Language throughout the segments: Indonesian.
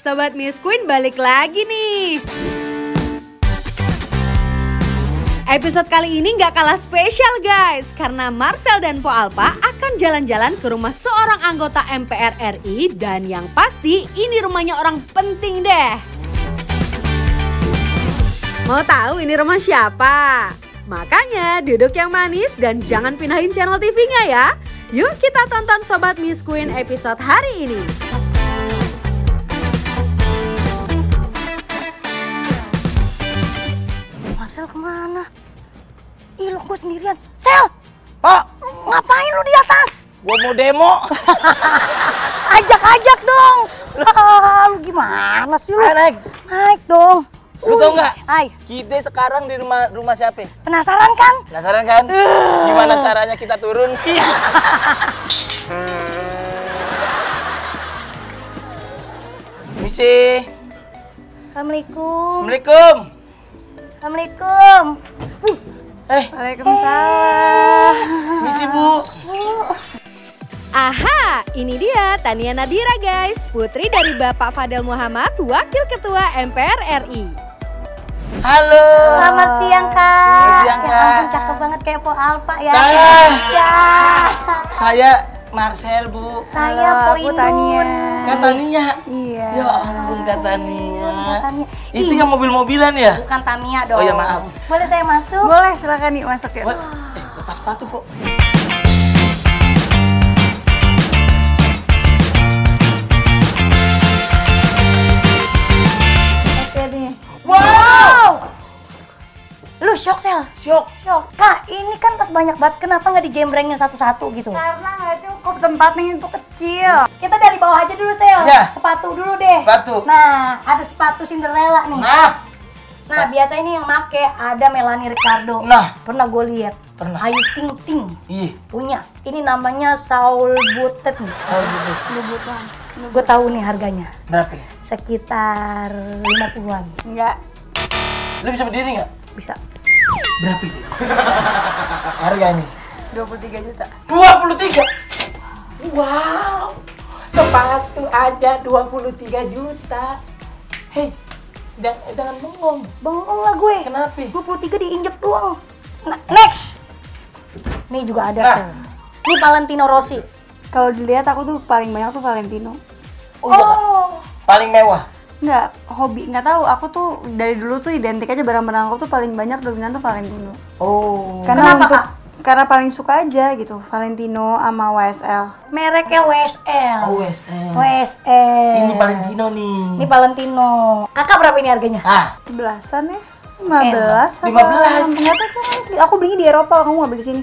Sobat Miss Queen balik lagi nih. Episode kali ini nggak kalah spesial guys Karena Marcel dan Po Alpa akan jalan-jalan ke rumah seorang anggota MPR RI Dan yang pasti ini rumahnya orang penting deh Mau tahu ini rumah siapa? Makanya duduk yang manis dan jangan pindahin channel TV-nya ya Yuk kita tonton Sobat Miss Queen episode hari ini Ih, lo gue sendirian. Sel! Pak, Ngapain lu di atas? gua mau demo. Ajak-ajak dong! Ah, lu gimana sih lu? Ayo naik. Naik dong. Lu tau nggak? Hai, Kita sekarang di rumah rumah siapa? penasaran kan? Penasaran kan? Gimana caranya kita turun? Misi. Assalamualaikum. Assalamualaikum. Assalamualaikum. Eh, Waalaikumsalam. misi Bu. Aha, ini dia Tania Nadira guys, putri dari Bapak Fadel Muhammad, Wakil Ketua MPR RI. Halo. Selamat siang, Kak. Selamat siang, Ya Kak. ampun, cakep banget kayak Po Alpa ya. Ah. Ya. Saya Marcel, Bu. Saya Po aku Inun. Tania. Kak Tania. Iya. Ya ampun Kak Tania. Kak Tania. Itu Ih, yang mobil-mobilan ya? Bukan Tania dong. Oh ya, maaf. Boleh saya masuk? Boleh silakan nih masuk ya. What? Eh, lepas sepatu, Po. Oke nih. Wow! Lu shock, Sel? Syok. Shock. Kak, ini kan tas banyak banget. Kenapa nggak dijembrengin satu-satu gitu? Karena nggak cukup tempatnya itu kecil. Kita dari bawah aja dulu, Sel. Ya. Sepatu dulu deh. Sepatu. Nah, ada sepatu Cinderella nih. Nah, Nah, biasa ini yang make ada Melanie Ricardo. Nah. Pernah gue lihat. Pernah. Ayu Ting Ting ih, punya. Ini namanya Saul Butet nih. saya gitu. Gue tahu nih harganya. Berapa? ya? Sekitar 50-an. Enggak. Lu bisa berdiri nggak? Bisa. Berapa itu? Harga nih? 23 juta. 23. Wow. Sepatu aja 23 juta. Hei, jangan, jangan bengong. Bengong lah gue. Kenapa? 23 diinjek doang. Nah, next. Nih juga ada, Nah. Sel. Ini Valentino Rossi. Kalau dilihat aku tuh paling banyak tuh Valentino. Oh, Kak. Paling mewah. Enggak, hobi nggak tahu. Aku tuh dari dulu tuh identik aja barang-barang aku tuh paling banyak dominan tuh Valentino. Oh. Karena Kenapa, untuk? Karena paling suka aja gitu Valentino sama YSL. Mereknya WSL. Oh, WSL. WSL. Ini Valentino nih. Ini Valentino. Kakak berapa ini harganya? Ah, Belasan ya? 15 apa? 15. Nggak tahu kan aku belinya di Eropa, kamu nggak beli di sini.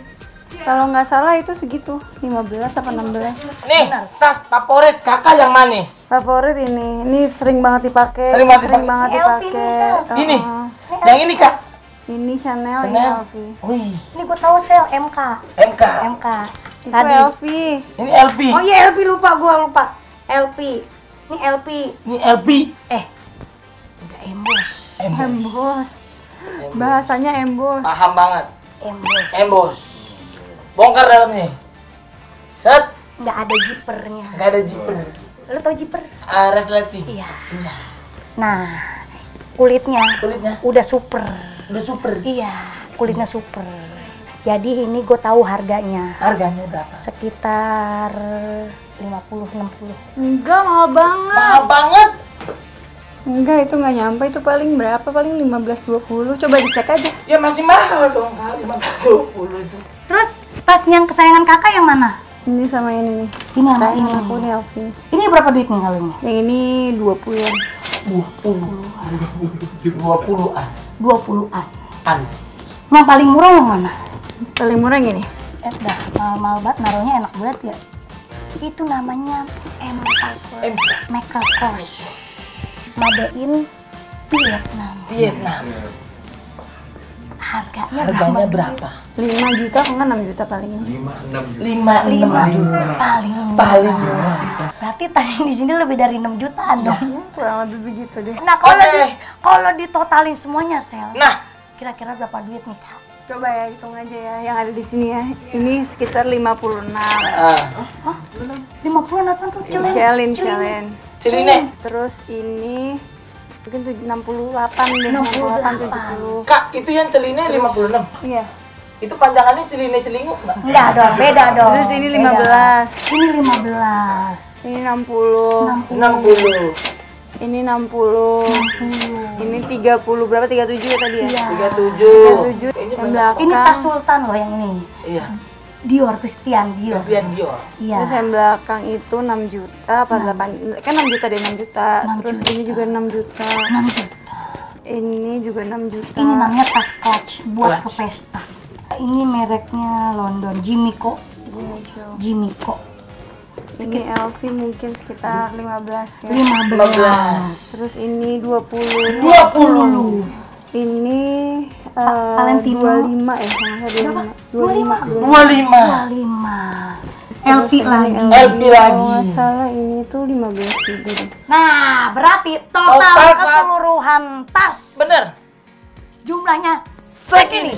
Kalau nggak salah itu segitu, 15 apa 16. nih tas favorit kakak yang mana? Favorit ini, ini sering banget dipakai. Sering banget dipakai. banget dipakai. nih, Sel. Uh-uh. Ini, yang ini kak. Ini Chanel, ini Chanel. LV. Wih, Ini gue tahu sel MK. MK. MK. Itu Tadi. LV. Ini LP. Oh iya LP lupa gue lupa. LP. Ini LP. Ini LP. Eh. Udah embos. Embos. Bahasanya embos. Paham banget. Embos. Embos. Bongkar dalamnya. Set. Nggak ada zippernya. Gak ada zipper. Lu tau zipper? Ah, resleting. Iya. Iya. Nah, kulitnya Kulitnya udah super. Udah super. Iya, kulitnya super. Jadi ini gue tahu harganya Harganya berapa? sekitar 50-60. Enggak, mahal banget. Mahal banget. Enggak, itu nggak nyampe. Itu paling berapa? Paling 15-20. Coba dicek aja. Ya masih mahal dong kali 50 itu. Terus tas yang kesayangan kakak yang mana? Ini sama ini nih. Ini sama ini. aku nih LV. Ini berapa duit nih kalau ini? Yang ini 20 ya. 20 20 an 20-an. an Yang paling murah yang mana? Paling murah yang ini. Eh, dah mahal-mahal banget, naruhnya enak banget ya. Itu namanya Michael M Michael Kors. Made in Vietnam. Vietnam Harganya, harganya berapa 5 juta, kalau nggak 6 juta paling ini. 5 Lima 6 juta paling murah. paling murah Berarti tadi di sini lebih dari 6 jutaan dong. Kurang lebih begitu deh. Nah, kalau Oke. di kalau ditotalin semuanya sel, nah kira-kira berapa duit nih kak? Coba ya hitung aja ya yang ada di sini ya. Ini sekitar 56. ah, Hah? 50 apa tuh? Celeng? Shelin, Shelin. C Celine. Terus ini mungkin tuj- 68 deh, 68 70. Kak, itu yang celine 56. Iya. Itu panjangannya celine celinguk nggak? Enggak dong, beda dong. Terus ini Beda. 15. Ini 15. Ini 60. 60. Ini 60. Ini 30 berapa? 37 ya tadi ya? Iya. 37. 37 Ini yang banyak. belakang. Ini tas sultan loh yang ini. Iya. Dior, Christian Dior. Christian Dior. Iya. Terus yang belakang itu 6 juta apa 6. 8? Kan 6 juta deh, 6 juta. 6 Terus juta. ini juga 6 juta. 6 juta. Ini juga 6 juta. Ini namanya tas clutch buat clutch. ke pesta. Ini mereknya London, Jimmy Co. Jimmy Co. Ini LV mungkin sekitar 15 ya. 15. 15. Terus ini 20. 20. 20 uh, Valentino 25 ya berapa? 25 25 25 LP lagi. LP lagi. oh, salah ini tuh 15 ribu. Nah berarti total, total keseluruhan tas bener. jumlahnya segini.